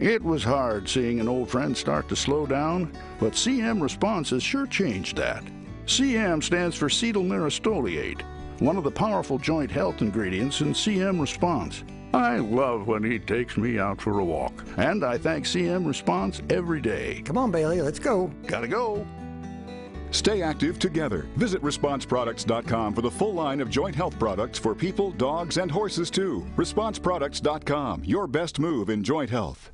It was hard seeing an old friend start to slow down, but CM Response has sure changed that. CM stands for cetyl one of the powerful joint health ingredients in CM Response. I love when he takes me out for a walk, and I thank CM Response every day. Come on, Bailey, let's go. Gotta go. Stay active together. Visit responseproducts.com for the full line of joint health products for people, dogs, and horses, too. Responseproducts.com, your best move in joint health.